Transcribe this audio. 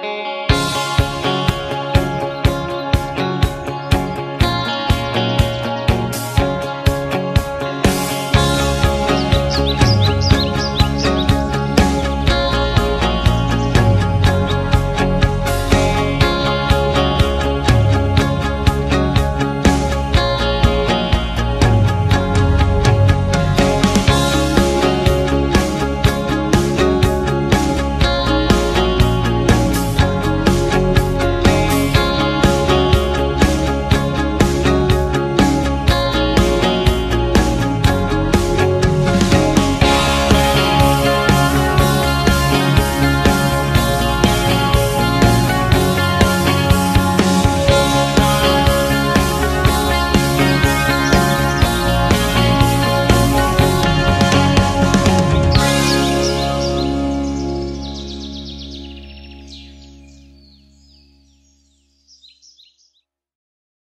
Música